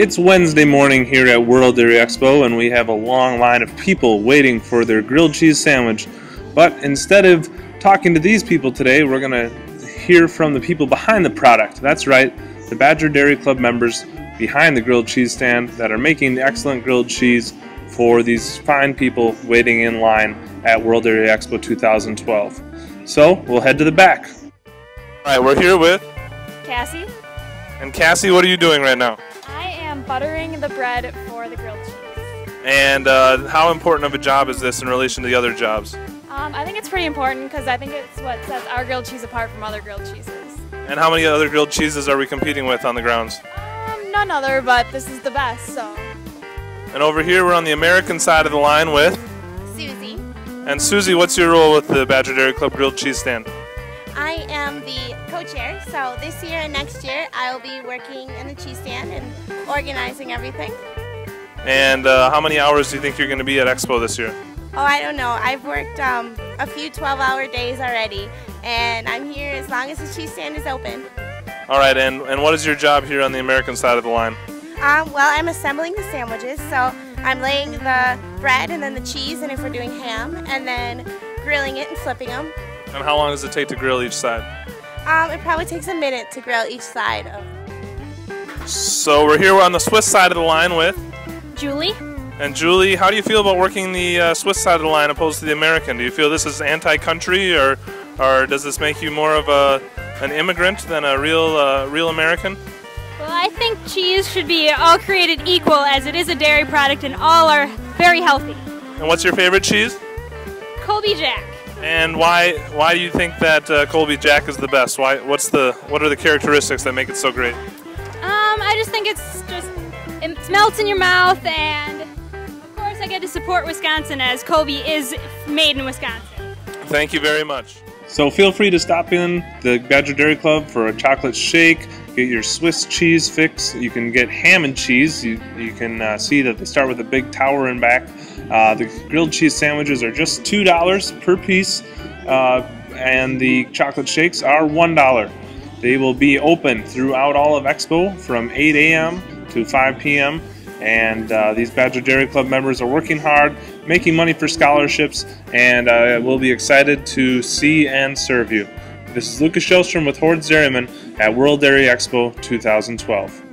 It's Wednesday morning here at World Dairy Expo, and we have a long line of people waiting for their grilled cheese sandwich. But instead of talking to these people today, we're going to hear from the people behind the product. That's right, the Badger Dairy Club members behind the grilled cheese stand that are making the excellent grilled cheese for these fine people waiting in line at World Dairy Expo 2012. So we'll head to the back. All right, we're here with Cassie. and Cassie. What are you doing right now? I buttering the bread for the grilled cheese. And uh, how important of a job is this in relation to the other jobs? Um, I think it's pretty important because I think it's what sets our grilled cheese apart from other grilled cheeses. And how many other grilled cheeses are we competing with on the grounds? Um, none other, but this is the best, so. And over here, we're on the American side of the line with. Susie. And Susie, what's your role with the Badger Dairy Club grilled cheese stand? I am the co-chair, so this year and next year I will be working in the cheese stand and organizing everything. And uh, how many hours do you think you're going to be at Expo this year? Oh, I don't know. I've worked um, a few 12-hour days already, and I'm here as long as the cheese stand is open. All right, and, and what is your job here on the American side of the line? Um, well, I'm assembling the sandwiches, so I'm laying the bread and then the cheese, and if we're doing ham, and then grilling it and flipping them. And how long does it take to grill each side? Um, it probably takes a minute to grill each side of. So we're here We're on the Swiss side of the line with. Julie? And Julie, how do you feel about working the uh, Swiss side of the line opposed to the American? Do you feel this is anti-country, or, or does this make you more of a an immigrant than a real uh, real American? Well, I think cheese should be all created equal as it is a dairy product and all are very healthy. And what's your favorite cheese? Colby Jack. And why why do you think that uh, Colby Jack is the best? Why what's the what are the characteristics that make it so great? Um, I just think it's just it melts in your mouth and of course I get to support Wisconsin as Colby is made in Wisconsin. Thank you very much. So feel free to stop in the Badger Dairy Club for a chocolate shake, get your Swiss cheese fix. You can get ham and cheese. You, you can uh, see that they start with a big tower in back. Uh, the grilled cheese sandwiches are just $2 per piece, uh, and the chocolate shakes are $1. They will be open throughout all of Expo from 8 a.m. to 5 p.m. And uh, these Badger Dairy Club members are working hard, making money for scholarships, and uh, we'll be excited to see and serve you. This is Lucas Shellstrom with Hoard's Dairyman at World Dairy Expo 2012.